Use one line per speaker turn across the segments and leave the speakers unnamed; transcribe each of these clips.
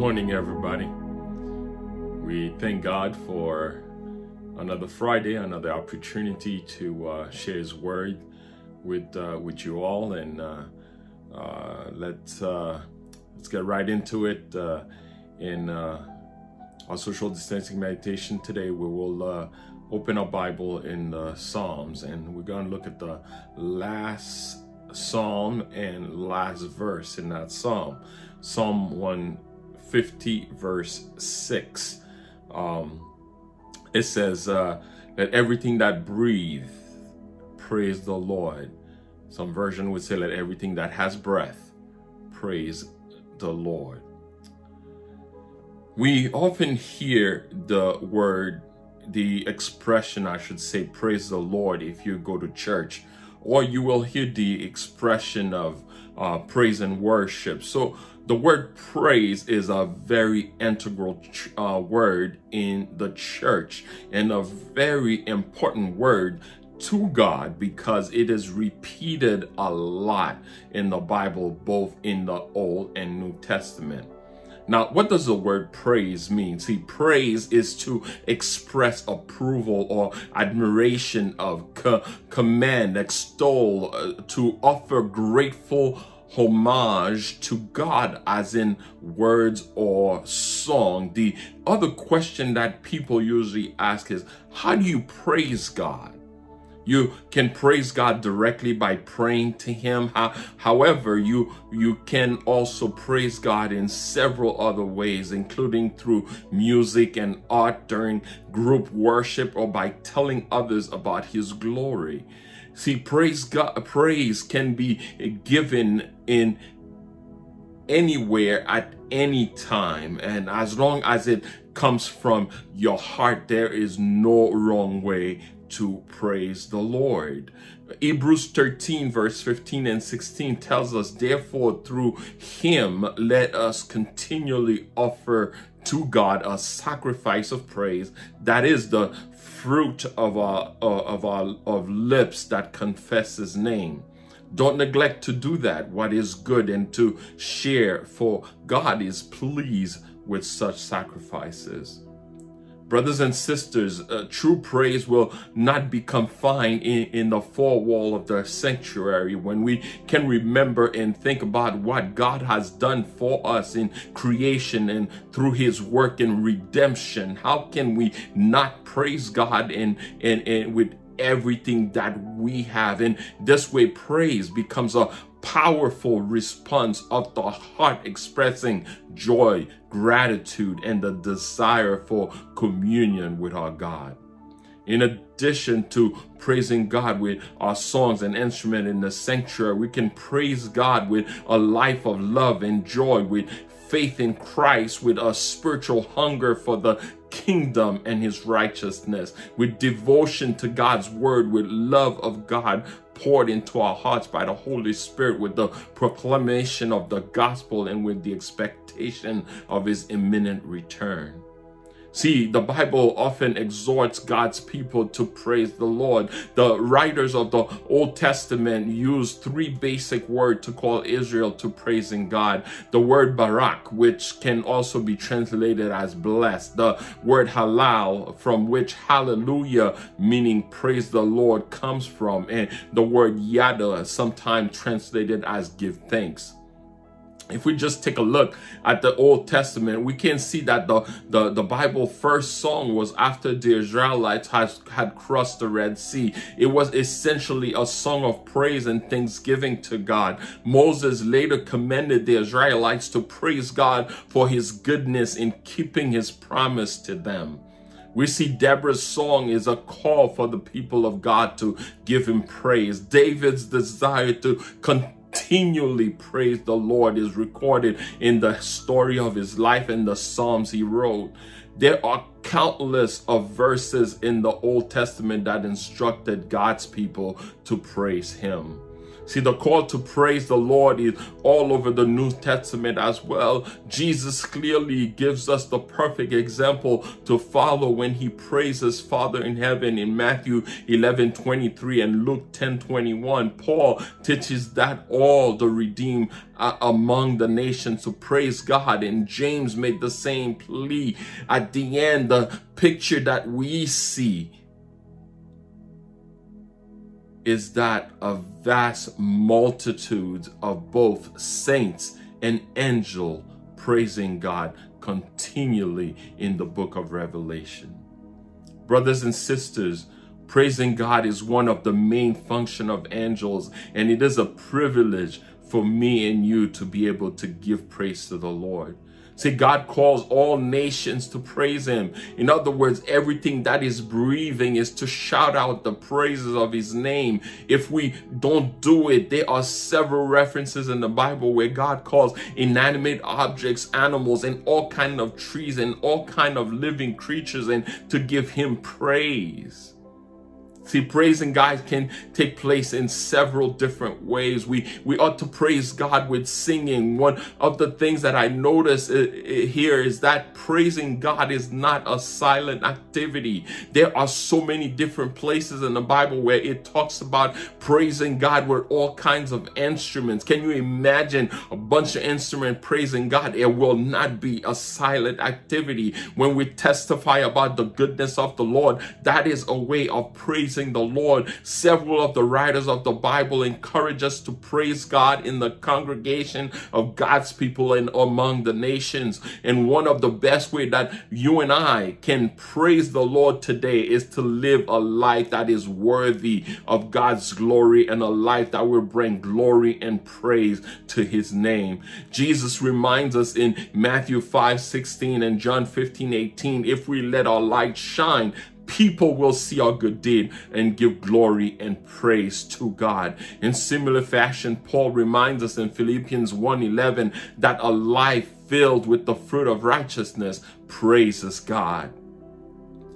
morning, everybody. We thank God for another Friday, another opportunity to uh, share His Word with uh, with you all, and uh, uh let's uh, let's get right into it. Uh, in our social distancing meditation today, we will open our Bible in the Psalms, and we're going to look at the last psalm and last verse in that psalm. Psalm 150, verse 6. Um, it says, uh, everything that breathe praise the Lord. Some version would say, Let everything that has breath praise the Lord. We often hear the word, the expression, I should say, praise the Lord if you go to church, or you will hear the expression of uh, praise and worship. So the word praise is a very integral uh, word in the church and a very important word to God because it is repeated a lot in the Bible, both in the Old and New Testament. Now, what does the word praise mean? See, praise is to express approval or admiration of, co command, extol, uh, to offer grateful homage to God as in words or song. The other question that people usually ask is, how do you praise God? You can praise God directly by praying to him. However, you you can also praise God in several other ways, including through music and art during group worship or by telling others about his glory. See, praise God, praise can be given in anywhere at any time. And as long as it comes from your heart, there is no wrong way to praise the Lord. Hebrews 13, verse 15 and 16 tells us, Therefore, through him, let us continually offer to God a sacrifice of praise. That is the fruit of our, uh, of our of lips that confess his name. Don't neglect to do that, what is good, and to share, for God is pleased with such sacrifices. Brothers and sisters, uh, true praise will not be confined in, in the four wall of the sanctuary when we can remember and think about what God has done for us in creation and through his work in redemption. How can we not praise God and, and, and with everything that we have? And this way, praise becomes a powerful response of the heart expressing joy, gratitude, and the desire for communion with our God. In addition to praising God with our songs and instrument in the sanctuary, we can praise God with a life of love and joy, with faith in Christ, with a spiritual hunger for the kingdom and his righteousness, with devotion to God's word, with love of God poured into our hearts by the Holy Spirit, with the proclamation of the gospel and with the expectation of his imminent return. See, the Bible often exhorts God's people to praise the Lord. The writers of the Old Testament use three basic words to call Israel to praising God. The word barak, which can also be translated as blessed. The word halal, from which hallelujah, meaning praise the Lord, comes from. And the word yada, sometimes translated as give thanks if we just take a look at the Old Testament, we can see that the, the, the Bible first song was after the Israelites has, had crossed the Red Sea. It was essentially a song of praise and thanksgiving to God. Moses later commended the Israelites to praise God for his goodness in keeping his promise to them. We see Deborah's song is a call for the people of God to give him praise. David's desire to continue continually praised the Lord is recorded in the story of his life and the Psalms he wrote. There are countless of verses in the Old Testament that instructed God's people to praise him. See, the call to praise the Lord is all over the New Testament as well. Jesus clearly gives us the perfect example to follow when he praises Father in heaven in Matthew 11 23 and Luke 10 21. Paul teaches that all the redeemed among the nations to praise God, and James made the same plea. At the end, the picture that we see is that of vast multitudes of both saints and angel praising God continually in the book of Revelation. Brothers and sisters, praising God is one of the main function of angels and it is a privilege for me and you to be able to give praise to the Lord. See, God calls all nations to praise him. In other words, everything that is breathing is to shout out the praises of his name. If we don't do it, there are several references in the Bible where God calls inanimate objects, animals, and all kind of trees and all kind of living creatures and to give him praise. See, praising God can take place in several different ways. We we ought to praise God with singing. One of the things that I notice uh, uh, here is that praising God is not a silent activity. There are so many different places in the Bible where it talks about praising God with all kinds of instruments. Can you imagine a bunch of instruments praising God? It will not be a silent activity. When we testify about the goodness of the Lord, that is a way of praising praising the Lord. Several of the writers of the Bible encourage us to praise God in the congregation of God's people and among the nations. And one of the best way that you and I can praise the Lord today is to live a life that is worthy of God's glory and a life that will bring glory and praise to his name. Jesus reminds us in Matthew 5, 16 and John 15, 18, if we let our light shine, people will see our good deed and give glory and praise to God. In similar fashion, Paul reminds us in Philippians 1:11 that a life filled with the fruit of righteousness praises God.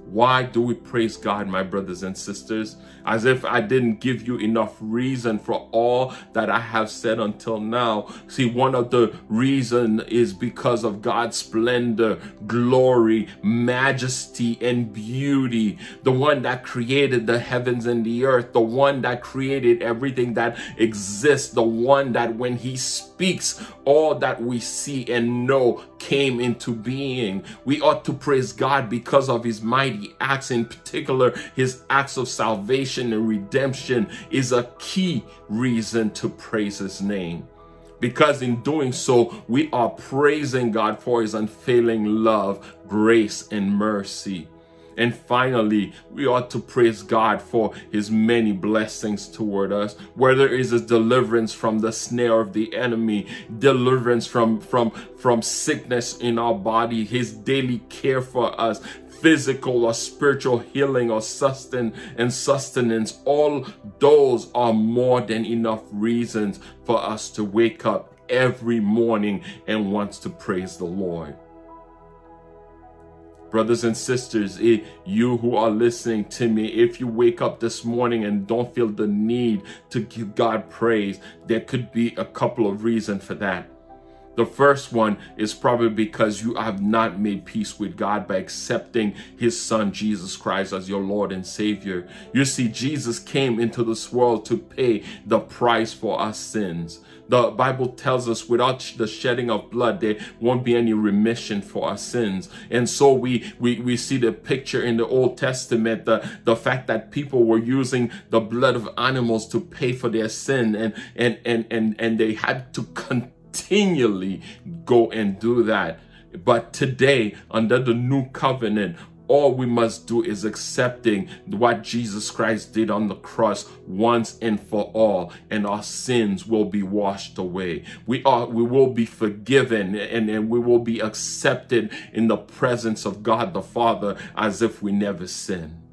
Why do we praise God, my brothers and sisters? As if I didn't give you enough reason for all that I have said until now. See, one of the reason is because of God's splendor, glory, majesty, and beauty. The one that created the heavens and the earth, the one that created everything that exists, the one that when he speaks, all that we see and know came into being. We ought to praise God because of his mighty acts, in particular, his acts of salvation and redemption is a key reason to praise his name because in doing so, we are praising God for his unfailing love, grace, and mercy. And finally, we ought to praise God for his many blessings toward us, whether it is a deliverance from the snare of the enemy, deliverance from, from, from sickness in our body, his daily care for us, physical or spiritual healing or sustenance and sustenance, all those are more than enough reasons for us to wake up every morning and wants to praise the Lord. Brothers and sisters, eh, you who are listening to me, if you wake up this morning and don't feel the need to give God praise, there could be a couple of reasons for that. The first one is probably because you have not made peace with God by accepting his son Jesus Christ as your Lord and Savior. You see, Jesus came into this world to pay the price for our sins. The Bible tells us without the shedding of blood, there won't be any remission for our sins. And so we, we, we see the picture in the Old Testament, the, the fact that people were using the blood of animals to pay for their sin and, and, and, and, and they had to continually go and do that. But today, under the new covenant, all we must do is accepting what Jesus Christ did on the cross once and for all and our sins will be washed away we are we will be forgiven and, and we will be accepted in the presence of God the Father as if we never sinned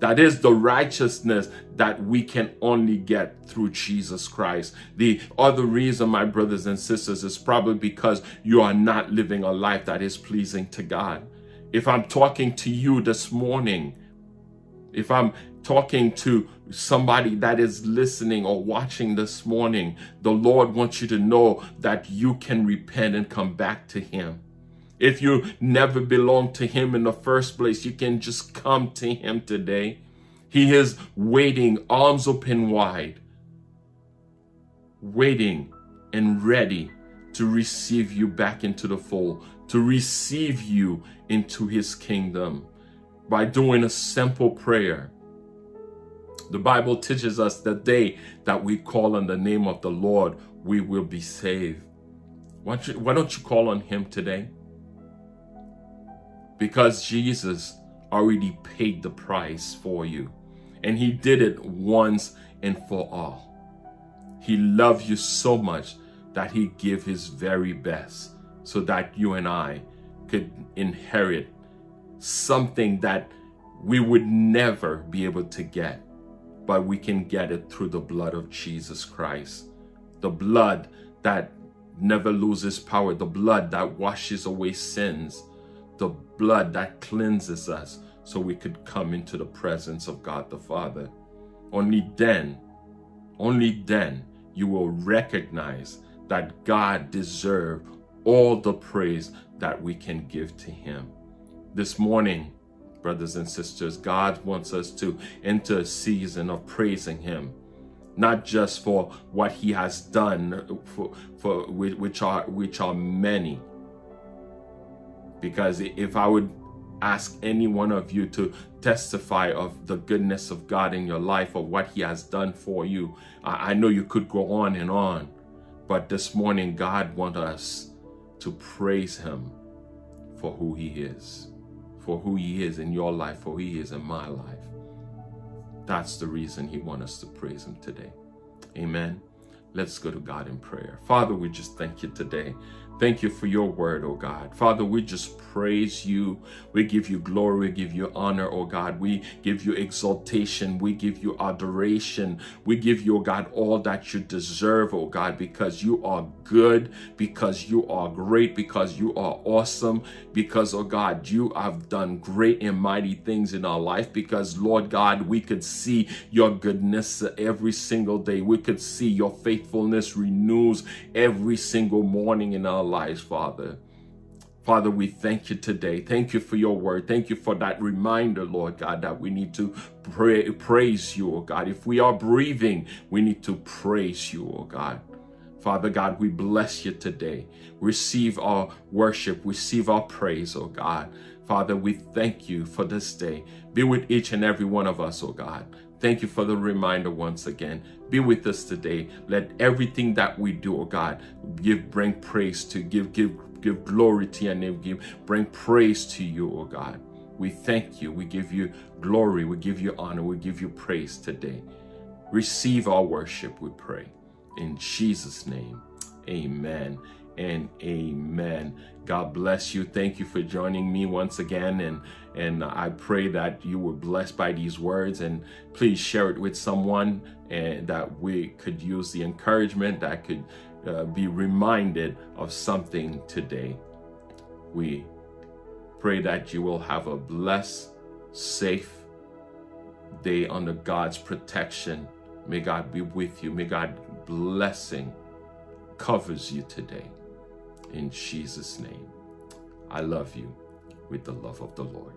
that is the righteousness that we can only get through Jesus Christ. The other reason, my brothers and sisters, is probably because you are not living a life that is pleasing to God if I'm talking to you this morning, if I'm talking to somebody that is listening or watching this morning, the Lord wants you to know that you can repent and come back to Him. If you never belonged to Him in the first place, you can just come to Him today. He is waiting, arms open wide, waiting and ready to receive you back into the fold, to receive you into His kingdom by doing a simple prayer the Bible teaches us the day that we call on the name of the Lord, we will be saved. Why don't you, why don't you call on Him today? Because Jesus already paid the price for you, and He did it once and for all. He loved you so much that He gave His very best so that you and I could inherit something that we would never be able to get but we can get it through the blood of Jesus Christ. The blood that never loses power, the blood that washes away sins, the blood that cleanses us so we could come into the presence of God the Father. Only then, only then you will recognize that God deserves all the praise that we can give to him. This morning, brothers and sisters, God wants us to enter a season of praising Him, not just for what He has done, for, for which are which are many. Because if I would ask any one of you to testify of the goodness of God in your life or what He has done for you, I, I know you could go on and on. But this morning, God wants us to praise Him for who He is for who He is in your life, for who He is in my life. That's the reason He wants us to praise Him today. Amen. Let's go to God in prayer. Father, we just thank you today. Thank you for your word, oh God. Father, we just praise you. We give you glory. We give you honor, oh God. We give you exaltation. We give you adoration. We give you, oh God, all that you deserve, oh God, because you are good, because you are great, because you are awesome, because, oh God, you have done great and mighty things in our life, because, Lord God, we could see your goodness every single day. We could see your faithfulness renews every single morning in our lives, Father. Father, we thank you today. Thank you for your word. Thank you for that reminder, Lord God, that we need to pray, praise you, oh God. If we are breathing, we need to praise you, oh God. Father God, we bless you today. Receive our worship, receive our praise, oh God. Father, we thank you for this day. Be with each and every one of us, oh God. Thank you for the reminder once again. Be with us today. Let everything that we do, oh God, give bring praise to give give give glory to your name, give bring praise to you, oh God. We thank you. We give you glory. We give you honor. We give you praise today. Receive our worship, we pray. In Jesus' name, amen and amen. God bless you. Thank you for joining me once again. And, and I pray that you were blessed by these words. And please share it with someone and that we could use the encouragement that could uh, be reminded of something today. We pray that you will have a blessed, safe day under God's protection. May God be with you. May God blessing covers you today in Jesus' name. I love you with the love of the Lord.